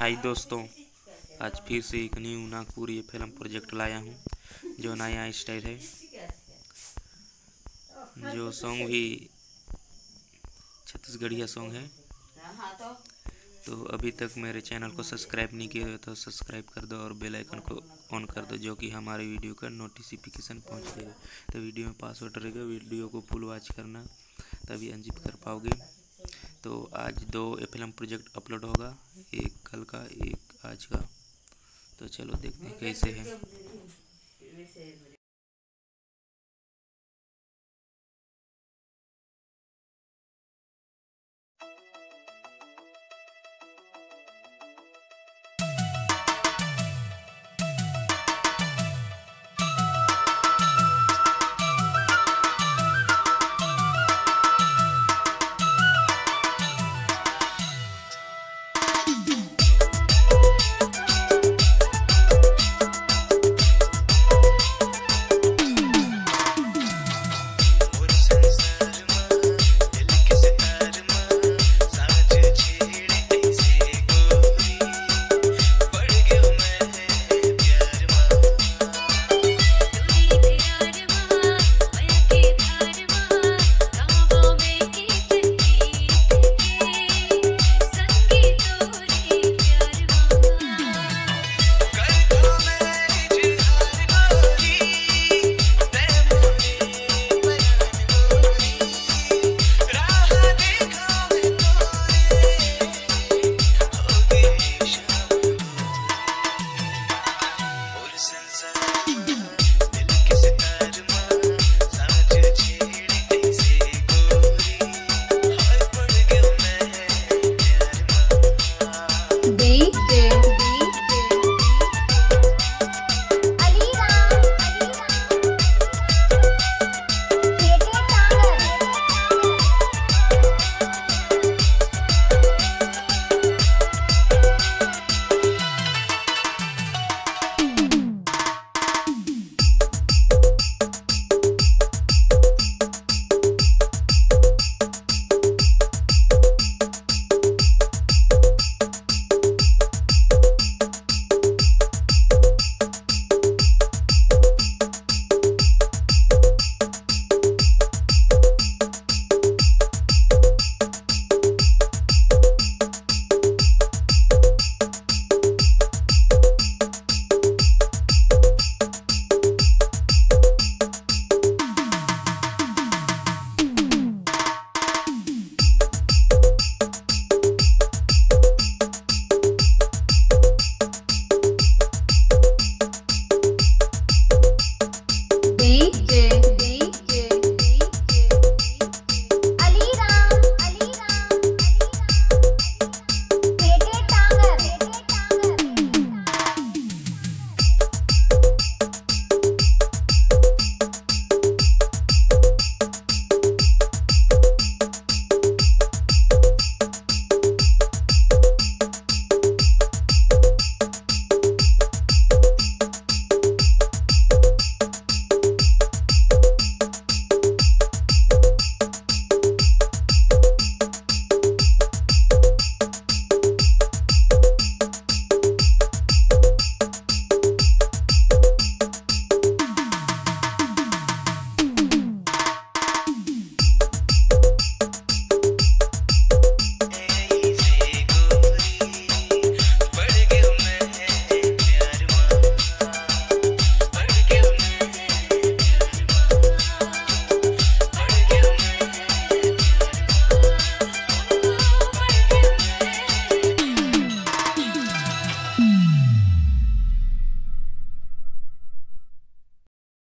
हाय दोस्तों, आज फिर से एक न्यू नागपुर ये फ़िल्म प्रोजेक्ट लाया हूँ, जो नया स्टाइल है। जो सॉन्ग भी छत्तीसगढ़िया सॉन्ग है। तो अभी तक मेरे चैनल को सब्सक्राइब नहीं किया तो सब्सक्राइब कर दो और बेल आइकन को ऑन कर दो, जो कि हमारे वीडियो का नोटिफिकेशन पहुँच जाएगा तो वीडियो में पासवर्ड रहेगा वीडियो को फुल वॉच करना, तभी अंजित कर पाओगे। तो आज दो फ़िल्म प्रोजेक्ट अपलोड होगा, एक कल का, एक आज का। तो चलो देखते हैं कैसे है। Boom. ready?